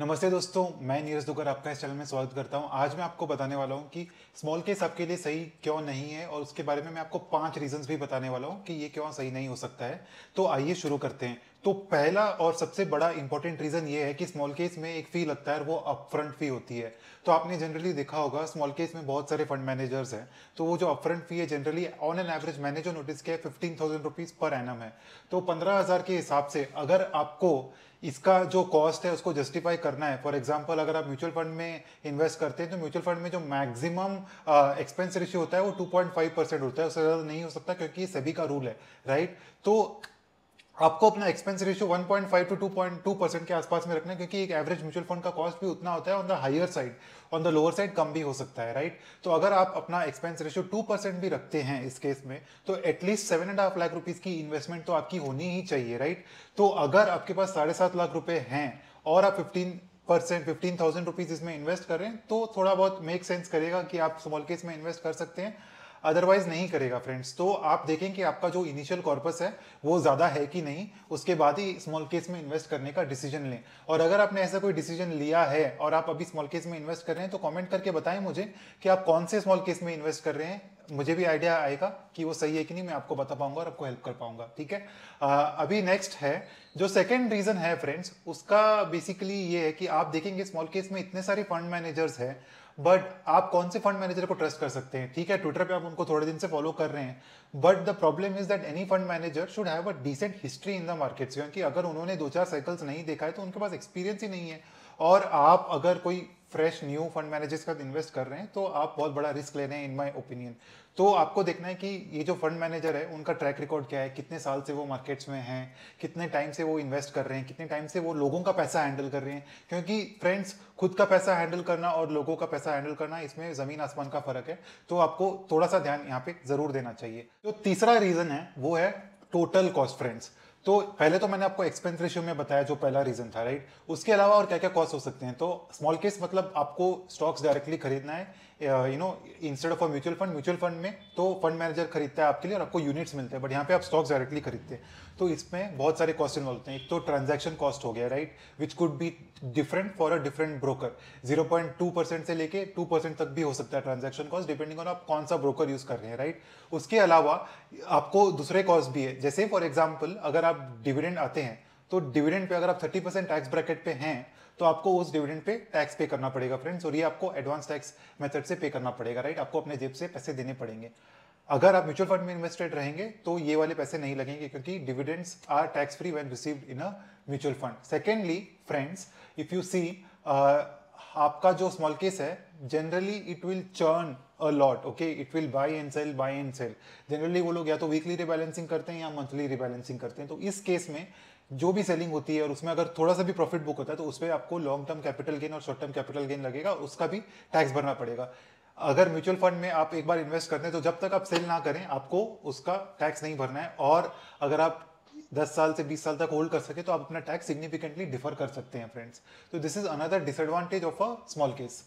नमस्ते दोस्तों, मैं नीरज दुगर आपका इस चैनल में स्वागत करता हूँ। आज मैं आपको बताने वाला हूँ कि स्मॉल केस आपके लिए सही क्यों नहीं है और उसके बारे में मैं आपको पाँच रीजंस भी बताने वाला हूँ कि ये क्यों सही नहीं हो सकता है। तो आइए शुरू करते हैं। तो पहला और सबसे बड़ा इंपॉर्टेंट रीजन ये है कि स्मॉल केस में एक फ़ी लगता है वो अपफ्रंट फ़ी होती है। तो आपने जनरली देखा होगा स्मॉल केस में बहुत सारे फंड मैनेजर्स हैं। तो वो जो अपफ्रंट फ़ी है जनरली ऑन एन एवरेज मैंने जो नोटिस है फिफ्टीन थाउज़ेंड रुपीज़ पर एनम है। तो पंद्रह हज़ार के हिसाब से अगर आपको इसका जो कॉस्ट है, उसको जस्टिफाई करना है। फॉर एग्ज़ाम्पल अगर आप म्यूचुअल फंड में इन्वेस्ट करते हैं तो म्यूचुअल फंड में जो मैक्सिमम एक्सपेंस रेशियो होता है, वो 2.5 परसेंट होता है। उससे ज़्यादा नहीं हो सकता क्योंकि सभी का रूल है राइट तो आपको अपना एक्सपेंस रेशियो 1.5 टू 2.2 परसेंट के आसपास में रखना है, क्योंकि एक एवरेज म्यूचुअल फंड का कॉस्ट भी उतना होता है on the higher side on the lower side कम भी हो सकता है राइट तो अगर आप अपना एक्सपेंस रेशियो 2 परसेंट भी रखते हैं इस केस में तो at least seven and half lakh rupees की इन्वेस्टमेंट तो आपकी होनी ही चाहिए राइट तो अगर आपके पास साढ़े सात लाख रुपए हैं और आप fifteen percent fifteen thousand rupees इसमें इन्वेस्ट कर तो थोड़ा बहुत मेक सेंस करेगा कि आप स्मॉल केस में इन्वेस्ट कर सकते हैं। अदरवाइज़ नहीं करेगा फ्रेंड्स तो आप देखें कि आपका जो इनिशियल कॉर्पस है वो ज़्यादा है कि नहीं? उसके बाद ही स्मॉल केस में इन्वेस्ट करने का डिसीज़न लें। और अगर आपने ऐसा कोई डिसीज़न लिया है और आप अभी स्मॉल केस में इन्वेस्ट कर रहे हैं तो कमेंट करके बताएँ मुझे कि आप कौन से स्मॉल केस में इन्वेस्ट कर रहे हैं। मुझे भी आइडिया आएगा कि वो सही है कि नहीं मैं आपको बता पाऊँगा और आपको हेल्प कर पाऊँगा ठीक है? आ, अभी नेक्स्ट है जो सेकेंड रीजन है फ्रेंड्स उसका बेसिकली ये है कि आप देखेंगे स्मॉल केस में इतने सारे फंड मैनेजर्स हैं बट आप कौन से फंड मैनेजर को ट्रस्ट कर सकते हैं? ठीक है ट्विटर पे आप उनको थोड़े दिन से फॉलो कर रहे हैं but the problem is that any fund manager should have a decent history in the markets क्योंकि अगर उन्होंने दो चार साइकिल्स नहीं देखा है तो उनके पास एक्सपीरियंस ही नहीं है। और आप अगर कोई फ्रेश न्यू फंड मैनेजर्स का इन्वेस्ट कर रहे हैं तो आप बहुत बड़ा रिस्क ले रहे हैं इन माई ओपिनियन तो आपको देखना है कि ये जो फंड मैनेजर है, उनका ट्रैक रिकॉर्ड क्या है, कितने साल से वो मार्केट्स में हैं, कितने टाइम से वो इन्वेस्ट कर रहे हैं, कितने टाइम से वो लोगों का पैसा हैंडल कर रहे हैं। क्योंकि फ्रेंड्स खुद का पैसा हैंडल करना और लोगों का पैसा हैंडल करना, इसमें ज़मीन आसमान का फ़र्क है। तो आपको थोड़ा सा ध्यान यहाँ पे ज़रूर देना चाहिए। जो तीसरा रीजन है, वो है टोटल कॉस्ट फ्रेंड्स तो पहले तो मैंने आपको एक्सपेंस रेशियो में बताया जो पहला रीजन था राइट उसके अलावा और क्या क्या कॉस्ट हो सकते हैं? तो स्मॉल केस मतलब आपको स्टॉक्स डायरेक्टली खरीदना है you know instead of a mutual fund mutual fund में तो फंड मैनेजर खरीदता है आपके लिए और आपको यूनिट्स मिलते हैं बट यहाँ पे आप स्टॉक्स डायरेक्टली खरीदते हैं। तो इसमें बहुत सारे कॉस्ट इन्वॉल्व होते हैं। एक तो ट्रांजैक्शन कॉस्ट हो गया right which could be different for a different broker zero point two percent से लेके टू परसेंट तक भी हो सकता है ट्रांजेक्शन कॉस्ट डिपेंडिंग ऑन आप कौन सा ब्रोकर यूज़ कर रहे हैं राइट उसके अलावा आपको दूसरे कॉस्ट भी है। जैसे फॉर एग्ज़ाम्पल अगर आप डिविडेंड आते हैं तो डिविडेंड पे अगर आप थर्टी परसेंट टैक्स ब्रैकेट पे हैं तो आपको उस डिविडेंड पे टैक्स पे करना पड़ेगा फ्रेंड्स और ये आपको एडवांस टैक्स मेथड से पे करना पड़ेगा राइट आपको अपने जेब से पैसे देने पड़ेंगे। अगर आप म्यूचुअल फंड में इन्वेस्टेड रहेंगे तो ये वाले पैसे नहीं लगेंगे, क्योंकि dividends are tax free when received in a mutual fund secondly friends if you see आपका जो स्मॉल केस है generally it will churn a lot okay it will buy and sell buy and sell generally वो लोग या तो weekly rebalancing करते हैं या मंथली रिबैलेंसिंग करते हैं। तो इस केस में जो भी सेलिंग होती है और उसमें अगर थोड़ा सा भी प्रॉफिट बुक होता है तो उस पर आपको लॉन्ग टर्म कैपिटल गेन और शॉर्ट टर्म कैपिटल गेन लगेगा, उसका भी टैक्स भरना पड़ेगा। अगर म्यूचुअल फंड में आप एक बार इन्वेस्ट करते हैं तो जब तक आप सेल ना करें, आपको उसका टैक्स नहीं भरना है। और अगर आप 10 साल से 20 साल तक होल्ड कर सके तो आप अपना टैक्स सिग्निफिकेंटली डिफर कर सकते हैं फ्रेंड्स तो this is another disadvantage of a small case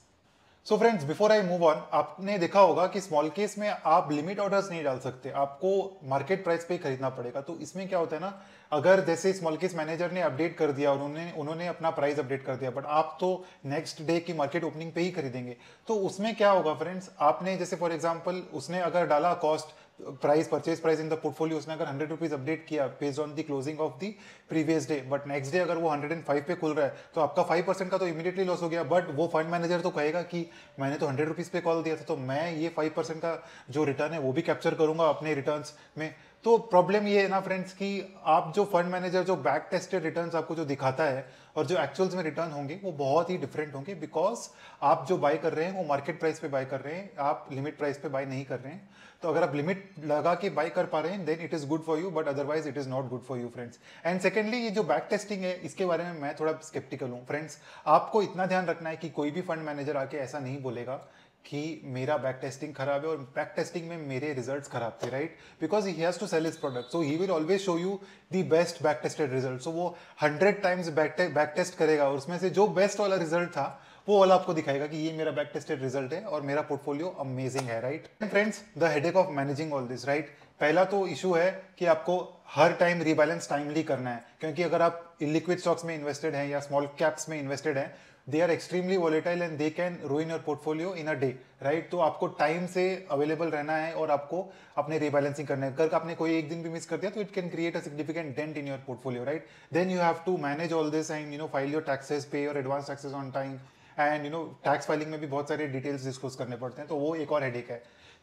so friends before I move on आपने देखा होगा कि स्मॉल केस में आप लिमिट ऑर्डर्स नहीं डाल सकते। आपको मार्केट प्राइस पे खरीदना पड़ेगा। तो इसमें क्या होता है ना, अगर जैसे स्मॉल केस मैनेजर ने अपडेट कर दिया, उन्होंने उन्होंने अपना प्राइस अपडेट कर दिया बट आप तो नेक्स्ट डे की मार्केट ओपनिंग पे ही खरीदेंगे। तो उसमें क्या होगा फ्रेंड्स आपने जैसे फॉर एग्ज़ाम्पल उसने अगर डाला cost price purchase price in the portfolio उसने अगर हंड्रेड रुपीज़ अपडेट किया based on the closing of the previous day but next day अगर वो हंड्रेड एंड फाइव पे खुल रहा है तो आपका फाइव परसेंट का तो इमीडिएटली लॉस हो गया बट वो फंड मैनेजर तो कहेगा कि मैंने तो हंड्रेड रुपीज़ पे कॉल दिया था तो मैं ये फाइव परसेंट का जो रिटर्न है वो भी कैप्चर करूँगा अपने रिटर्न में। तो प्रॉब्लम ये है ना फ्रेंड्स कि आप जो फंड मैनेजर जो बैक टेस्टेड रिटर्न आपको जो दिखाता है और जो एक्चुअल्स में रिटर्न होंगे, वो बहुत ही डिफरेंट होंगे बिकॉज़ आप जो बाय कर रहे हैं, वो मार्केट प्राइस पे बाय कर रहे हैं, आप लिमिट प्राइस पे बाय नहीं कर रहे हैं। तो अगर आप लिमिट लगा के बाय कर पा रहे हैं then it is good for you but otherwise it is not good for you friends and secondly ये जो बैक टेस्टिंग है, इसके बारे में मैं थोड़ा स्केप्टिकल हूँ। फ्रेंड्स आपको इतना ध्यान रखना है कि कोई भी फंड मैनेजर आके ऐसा नहीं बोलेगा। कि मेरा बैक टेस्टिंग खराब है और बैक टेस्टिंग में मेरे रिजल्ट्स खराब थे right because he has to sell his product so he will always show you the best back tested result so वो हंड्रेड टाइम्स बैक टेस्ट करेगा और उसमें से जो बेस्ट वाला रिज़ल्ट था, वो वाला आपको दिखाएगा कि ये मेरा बैक टेस्टेड रिज़ल्ट है और मेरा पोर्टफोलियो अमेजिंग है right friends the headache of managing all this right पहला तो इशू है कि आपको हर टाइम रिबैलेंस टाइमली करना है, क्योंकि अगर आप इलिक्विड स्टॉक्स में इन्वेस्टेड हैं या स्मॉल कैप्स में इन्वेस्टेड हैं they are extremely volatile and they can ruin your portfolio in a day right तो आपको टाइम से अवेलेबल रहना है और आपको अपने रिबैलेंसिंग करना है। अगर आपने कोई एक दिन भी मिस कर दिया तो it can create a significant dent in your portfolio right then you have to manage all this and you know file your taxes pay your advance taxes on time and you know tax filing में भी बहुत सारे details discuss करने पड़ते हैं। तो वो एक और हेडेक है।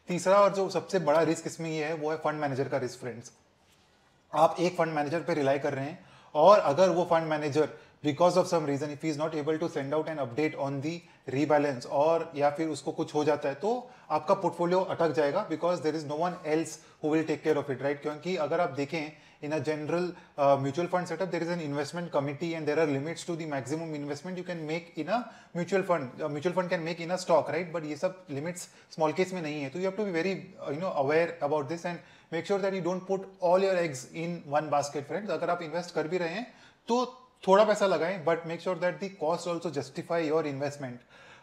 तीसरा और जो सबसे बड़ा रिस्क इसमें ये है, वो है फंड मैनेजर का रिस्क फ्रेंड्स आप एक फंड मैनेजर पर रिलाई कर रहे हैं और अगर वो fund manager because of some reason if is not able to send out and update on the rebalance और या फिर उसको कुछ हो जाता है तो आपका पोर्टफोलियो अटक जाएगा because there is no one else who will take care of it right क्योंकि अगर आप देखें in a general mutual fund setup there is an investment committee and there are limits to the maximum investment you can make in a mutual fund mutual fund can make in a stock right but ये सब limits small case में नहीं है। तो you have to be very you know aware about this and make sure that you don't put all your eggs in one basket friend अगर आप invest कर भी रहे हैं तो थोड़ा पैसा लगाएँ but make sure that the cost also justify your investment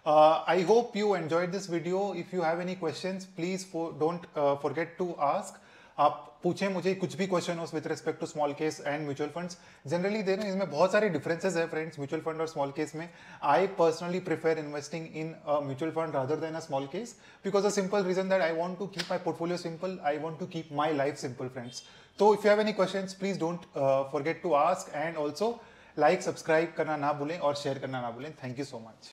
I hope you enjoyed this video if you have any question please don't forget to ask आप पूछें मुझे कुछ भी क्वेश्चन हो with respect to small case and mutual funds generally दे रहे इसमें बहुत सारे डिफरेंसेस है फ्रेंड्स म्यूचुअल फंड और स्मॉल केस में. I personally prefer investing in mutual fund rather than a small case because a simple reason that I want to keep my portfolio simple I want to keep my life simple friends तो if you have any question please don't forget to ask and also like subscribe करना ना भूलें और share करना ना भूलें। Thank you so much